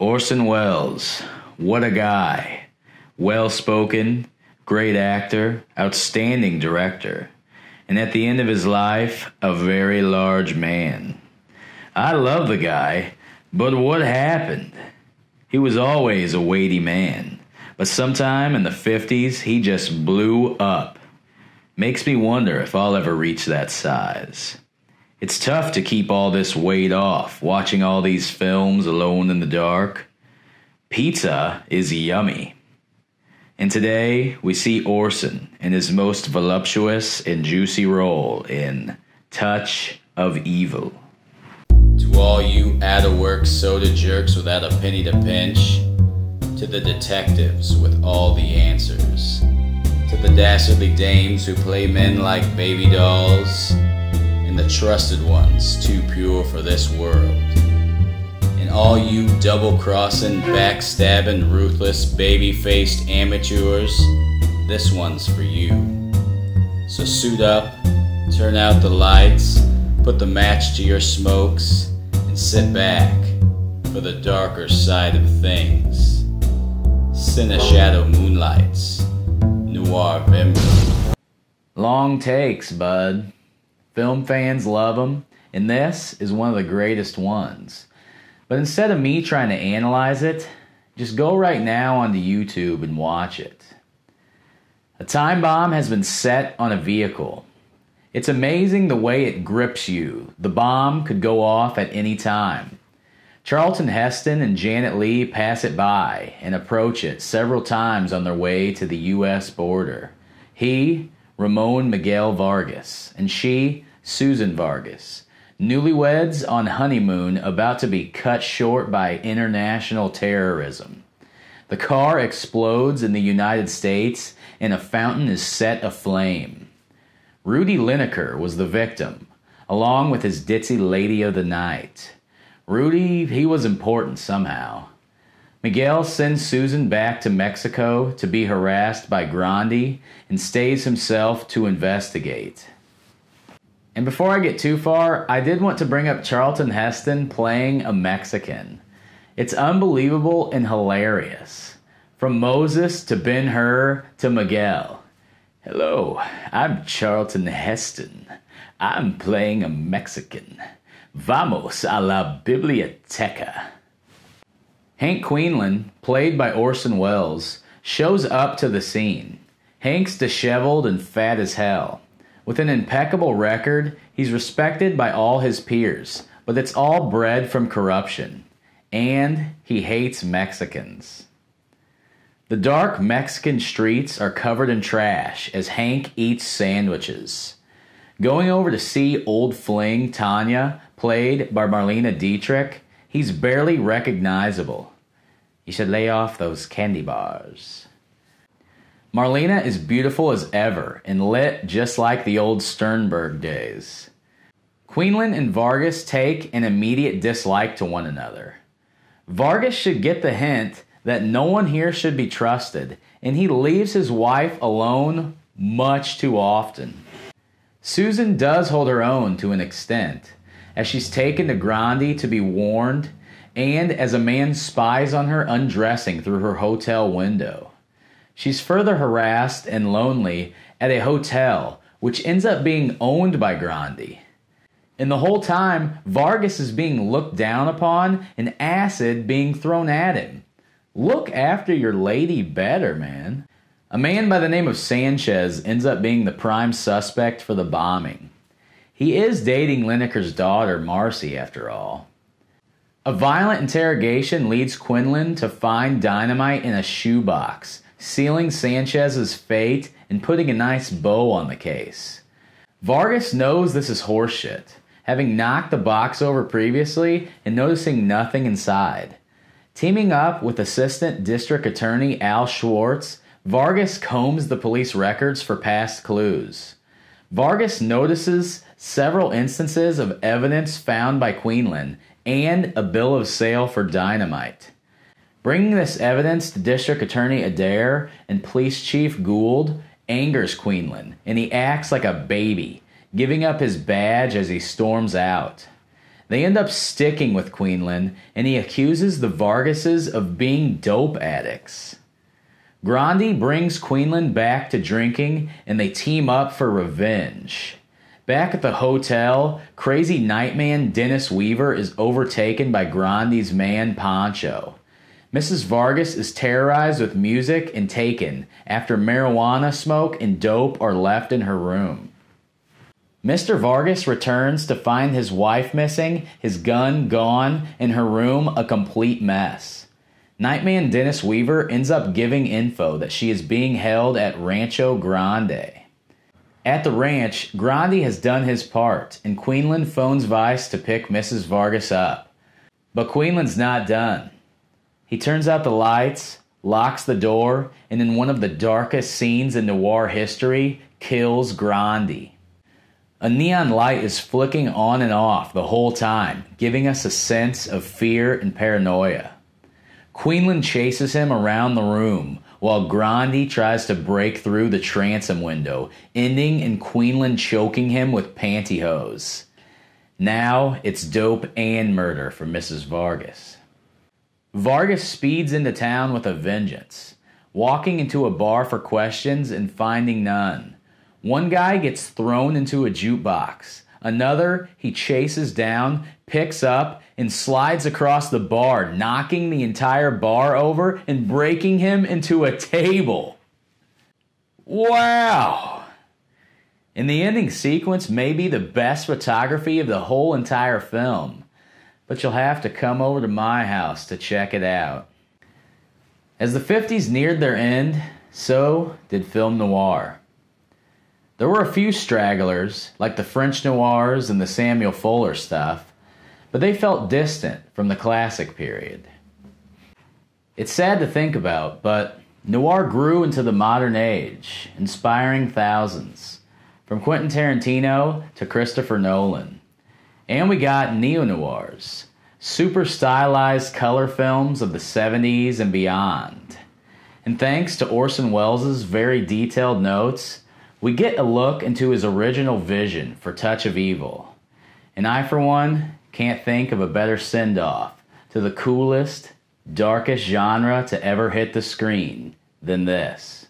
Orson Welles, what a guy. Well spoken, great actor, outstanding director, and at the end of his life, a very large man. I love the guy, but what happened? He was always a weighty man, but sometime in the 50s, he just blew up. Makes me wonder if I'll ever reach that size. It's tough to keep all this weight off, watching all these films alone in the dark. Pizza is yummy. And today we see Orson in his most voluptuous and juicy role in Touch of Evil. To all you out of work soda jerks without a penny to pinch, to the detectives with all the answers, to the dastardly dames who play men like baby dolls, and the trusted ones too pure for this world And all you double crossing, backstabbing, ruthless, baby faced amateurs, this one's for you. So suit up, turn out the lights, put the match to your smokes, and sit back for the darker side of things. Cine Shadow Moonlights, Noirvember. Long takes, bud. Film fans love them, and this is one of the greatest ones. But instead of me trying to analyze it, just go right now onto YouTube and watch it. A time bomb has been set on a vehicle. It's amazing the way it grips you. The bomb could go off at any time. Charlton Heston and Janet Leigh pass it by and approach it several times on their way to the U.S. border. He, Ramon Miguel Vargas, and she, Susan Vargas. Newlyweds on honeymoon about to be cut short by international terrorism. The car explodes in the United States and a fountain is set aflame. Rudy Linnekar was the victim, along with his ditzy lady of the night. Rudy, he was important somehow. Miguel sends Susan back to Mexico to be harassed by Grandi and stays himself to investigate. And before I get too far, I did want to bring up Charlton Heston playing a Mexican. It's unbelievable and hilarious. From Moses to Ben Hur to Miguel. Hello, I'm Charlton Heston. I'm playing a Mexican. Vamos a la biblioteca. Hank Quinlan, played by Orson Welles, shows up to the scene. Hank's disheveled and fat as hell. With an impeccable record, he's respected by all his peers, but it's all bred from corruption. And he hates Mexicans. The dark Mexican streets are covered in trash as Hank eats sandwiches. Going over to see old fling Tanya, played by Marlene Dietrich, he's barely recognizable. You should lay off those candy bars. Marlene is beautiful as ever and lit just like the old Sternberg days. Quinlan and Vargas take an immediate dislike to one another. Vargas should get the hint that no one here should be trusted, and he leaves his wife alone much too often. Susan does hold her own to an extent, as she's taken to Grandi to be warned, and as a man spies on her undressing through her hotel window. She's further harassed and lonely at a hotel, which ends up being owned by Grandi. And the whole time, Vargas is being looked down upon and acid being thrown at him. Look after your lady better, man. A man by the name of Sanchez ends up being the prime suspect for the bombing. He is dating Linnekar's daughter, Marcy, after all. A violent interrogation leads Quinlan to find dynamite in a shoebox sealing Sanchez's fate and putting a nice bow on the case. Vargas knows this is horseshit, having knocked the box over previously and noticing nothing inside. Teaming up with Assistant District Attorney Al Schwartz, Vargas combs the police records for past clues. Vargas notices several instances of evidence found by Quinlan and a bill of sale for dynamite. Bringing this evidence to District Attorney Adair and Police Chief Gould angers Quinlan, and he acts like a baby, giving up his badge as he storms out. They end up sticking with Quinlan, and he accuses the Vargases of being dope addicts. Grandi brings Quinlan back to drinking, and they team up for revenge. Back at the hotel, crazy nightman Dennis Weaver is overtaken by Grandi's man Pancho. Mrs. Vargas is terrorized with music and taken after marijuana smoke and dope are left in her room. Mr. Vargas returns to find his wife missing, his gun gone, and her room a complete mess. Nightman Dennis Weaver ends up giving info that she is being held at Rancho Grande. At the ranch, Grandi has done his part, and Quinlan phones Vice to pick Mrs. Vargas up. But Quinlan's not done. He turns out the lights, locks the door, and in one of the darkest scenes in noir history, kills Grandi. A neon light is flicking on and off the whole time, giving us a sense of fear and paranoia. Queenland chases him around the room, while Grandi tries to break through the transom window, ending in Quinlan choking him with pantyhose. Now it's dope and murder for Mrs. Vargas. Vargas speeds into town with a vengeance, walking into a bar for questions and finding none. One guy gets thrown into a jukebox. Another he chases down, picks up, and slides across the bar, knocking the entire bar over and breaking him into a table. Wow! And the ending sequence may be the best photography of the whole entire film, but you'll have to come over to my house to check it out. As the 50s neared their end, so did film noir. There were a few stragglers, like the French noirs and the Samuel Fuller stuff, but they felt distant from the classic period. It's sad to think about, but noir grew into the modern age, inspiring thousands, from Quentin Tarantino to Christopher Nolan. And we got neo noirs, super stylized color films of the 70s and beyond. And thanks to Orson Welles' very detailed notes, we get a look into his original vision for Touch of Evil. And I, for one, can't think of a better send off to the coolest, darkest genre to ever hit the screen than this.